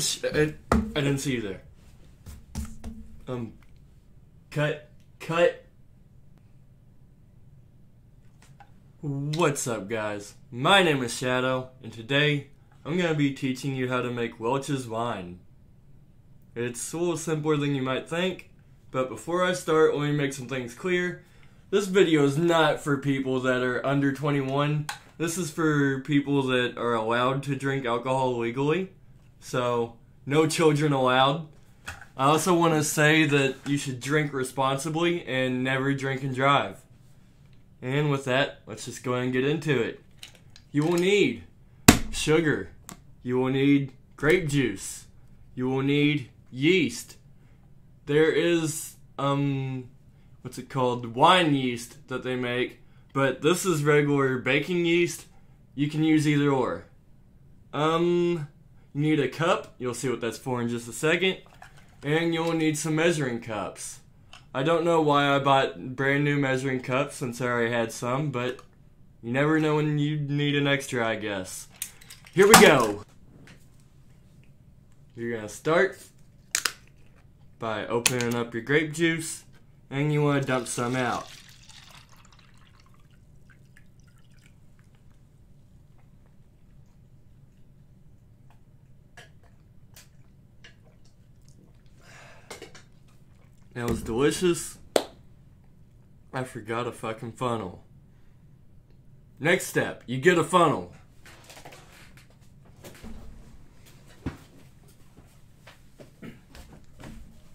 Oh, sh- I, I didn't see you there. Um, cut, cut. What's up, guys? My name is Shadow, and today I'm gonna be teaching you how to make Welch's wine. It's a little simpler than you might think, but before I start, let me make some things clear. This video is not for people that are under 21. This is for people that are allowed to drink alcohol legally. So, no children allowed. I also want to say that you should drink responsibly and never drink and drive. And with that, let's just go ahead and get into it. You will need sugar. You will need grape juice. You will need yeast. There is, um, what's it called? Wine yeast that they make, but this is regular baking yeast. You can use either or. Um, you need a cup. You'll see what that's for in just a second. And you'll need some measuring cups. I don't know why I bought brand new measuring cups since I already had some, but you never know when you need an extra, I guess. Here we go. You're gonna start by opening up your grape juice, and you want to dump some out. That was delicious. I forgot a fucking funnel. Next step, you get a funnel.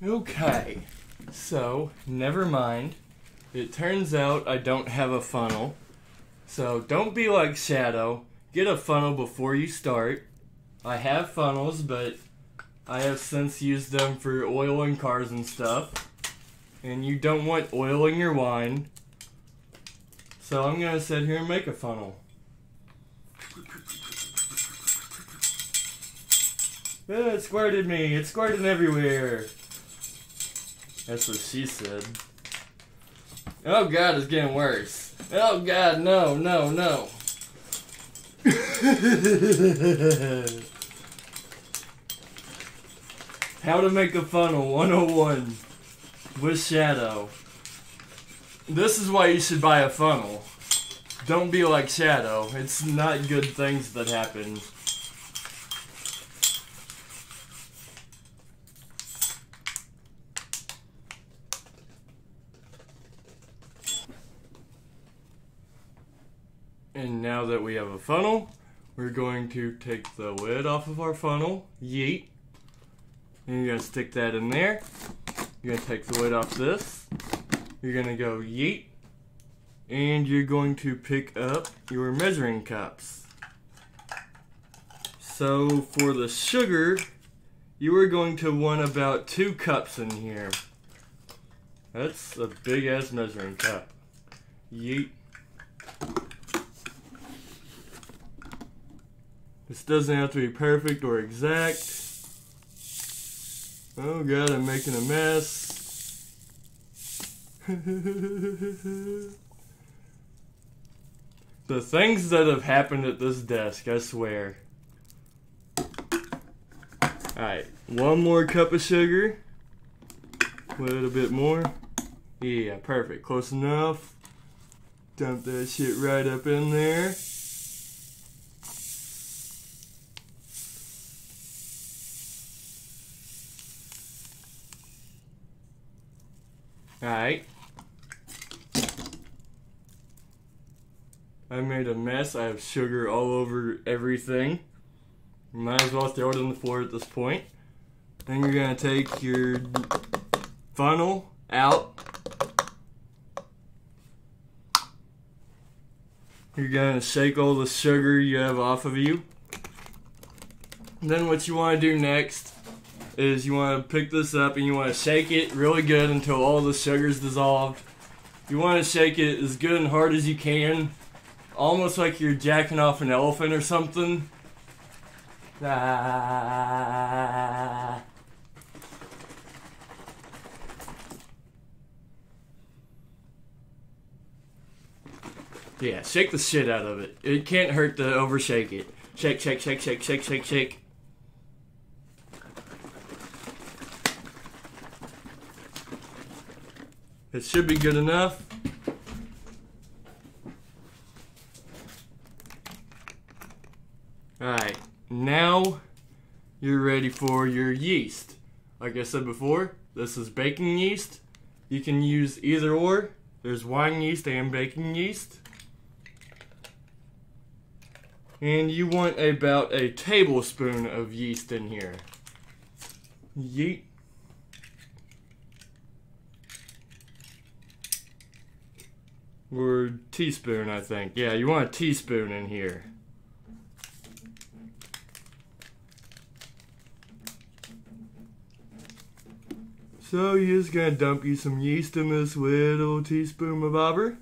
Okay, so never mind. It turns out I don't have a funnel. So don't be like Shadow. Get a funnel before you start. I have funnels, but I have since used them for oiling cars and stuff. And you don't want oil in your wine. So I'm gonna sit here and make a funnel. Ah, it squirted me. It's squirting everywhere. That's what she said. Oh god, it's getting worse. Oh god, no, no, no. How to make a funnel 101 with Shadow. This is why you should buy a funnel. Don't be like Shadow. It's not good things that happen. And now that we have a funnel, we're going to take the lid off of our funnel. Yeet. And you're going to stick that in there. You're to take the lid off this. You're to go yeet. And you're going to pick up your measuring cups. So for the sugar, you are going to want about two cups in here. That's a big ass measuring cup. Yeet. This doesn't have to be perfect or exact. Oh god, I'm making a mess. the things that have happened at this desk, I swear. Alright, one more cup of sugar. A little bit more. Yeah, perfect. Close enough. Dump that shit right up in there. Alright. I made a mess. I have sugar all over everything. Might as well throw it on the floor at this point. Then you're to take your funnel out. You're to shake all the sugar you have off of you. then what you want to do next is you want to pick this up and you want to shake it really good until all the sugar's dissolved. You want to shake it as good and hard as you can, almost like you're jacking off an elephant or something. Ah. Yeah, shake the shit out of it. It can't hurt to overshake it. Shake, shake, shake, shake, shake, shake, shake. It should be good enough. Alright, now you're ready for your yeast. Like I said before, this is baking yeast. You can use either or. There's wine yeast and baking yeast. And you want about a tablespoon of yeast in here. Yeet. Or teaspoon, I think. Yeah, you want a teaspoon in here. So you're just gonna dump you some yeast in this little teaspoon of bobber.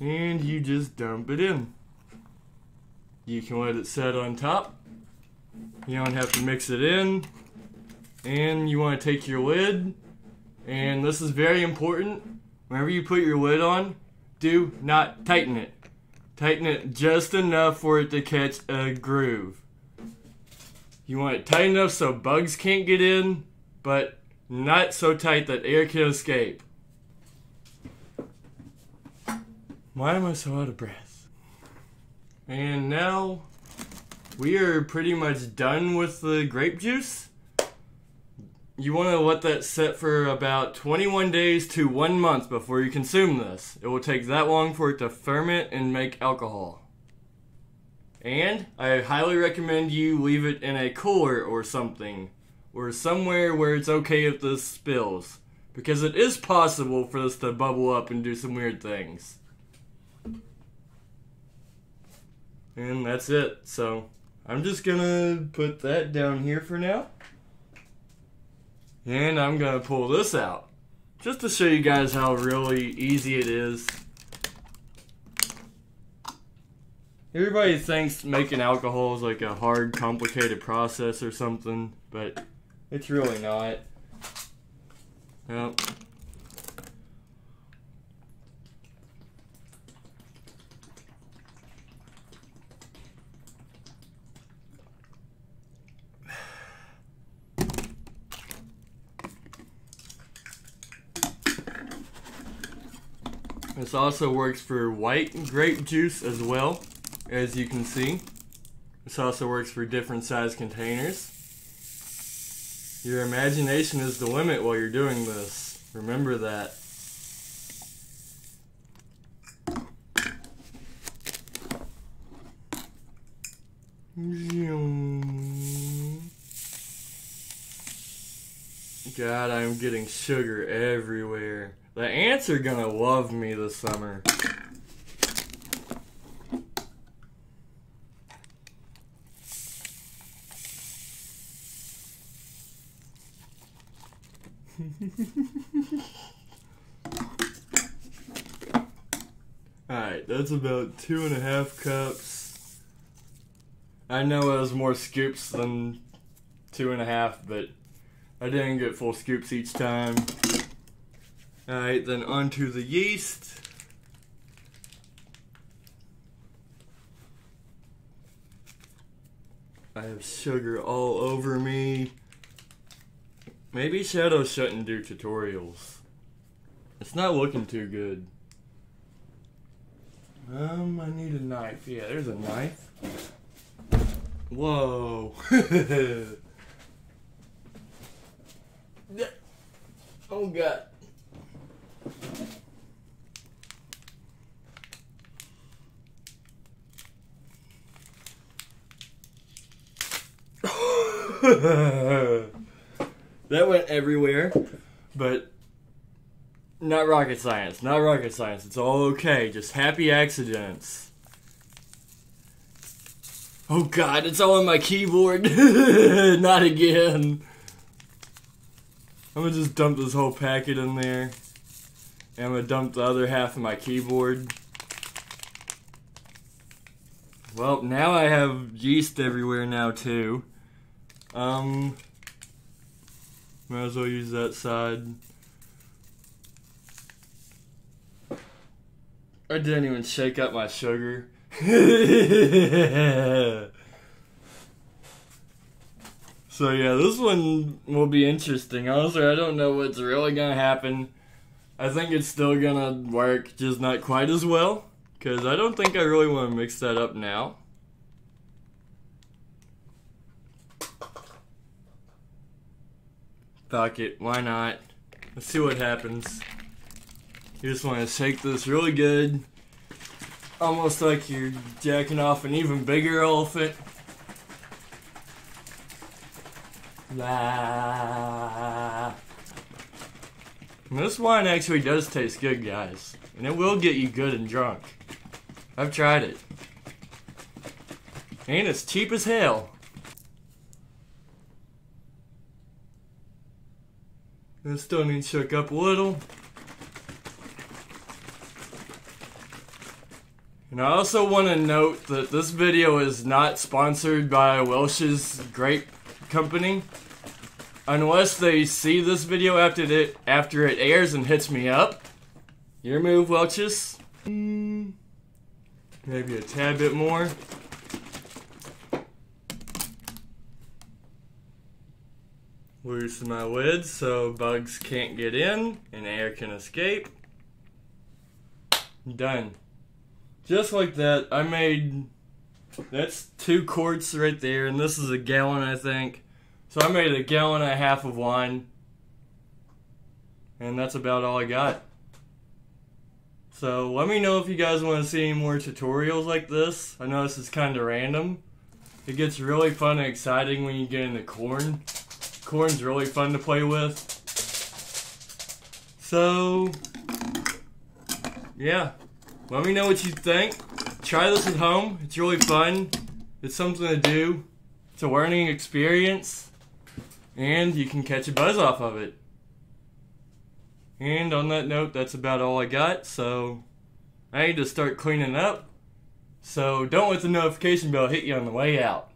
And you just dump it in. You can let it set on top. You don't have to mix it in. And you want to take your lid. And this is very important. Whenever you put your lid on, do not tighten it. Tighten it just enough for it to catch a groove. You want it tight enough so bugs can't get in, but not so tight that air can escape. Why am I so out of breath? And now we are pretty much done with the grape juice. You want to let that sit for about 21 days to one month before you consume this. It will take that long for it to ferment and make alcohol. And I highly recommend you leave it in a cooler or something, or somewhere where it's okay if this spills, because it is possible for this to bubble up and do some weird things. And that's it. So I'm just gonna put that down here for now. And I'm gonna pull this out. Just to show you guys how really easy it is. Everybody thinks making alcohol is like a hard, complicated process or something, but it's really not. Yep. This also works for white grape juice as well, as you can see. This also works for different size containers. Your imagination is the limit while you're doing this. Remember that. God, I'm getting sugar everywhere. The ants are gonna love me this summer. Alright, that's about two and a half cups. I know it was more scoops than two and a half, but I didn't get full scoops each time. Alright, then onto the yeast. I have sugar all over me. Maybe Shadow shouldn't do tutorials. It's not looking too good. Um, I need a knife. Yeah, there's a knife. Whoa. oh god. that went everywhere, but not rocket science. Not rocket science. It's all okay. Just happy accidents. Oh god, it's all on my keyboard. not again. I'm gonna just dump this whole packet in there. And I'm gonna dump the other half of my keyboard. Well, now I have yeast everywhere now too. Um, might as well use that side. I didn't even shake up my sugar. So yeah, this one will be interesting. Honestly, I don't know what's really gonna happen. I think it's still gonna work, just not quite as well. Cause I don't think I really want to mix that up now. Fuck it, why not? Let's see what happens. You just want to shake this really good. Almost like you're jacking off an even bigger elephant. Nah. This wine actually does taste good, guys. And it will get you good and drunk. I've tried it. And it's cheap as hell. It still needs shook up a little. And I also want to note that this video is not sponsored by Welch's Grape Company. Unless they see this video after it after it airs and hits me up. Your move, Welch's. Mm, maybe a tad bit more. Loosen my lid so bugs can't get in and air can escape. Done. Just like that, I made that's two quarts right there, and this is a gallon, I think. So I made a gallon and a half of wine. And that's about all I got. So let me know if you guys want to see any more tutorials like this. I know this is kind of random. It gets really fun and exciting when you get into corn. Corn's really fun to play with. So, yeah. Let me know what you think. Try this at home. It's really fun. It's something to do. It's a learning experience and you can catch a buzz off of it. And on that note, that's about all I got. So I need to start cleaning up. So don't let the notification bell hit you on the way out.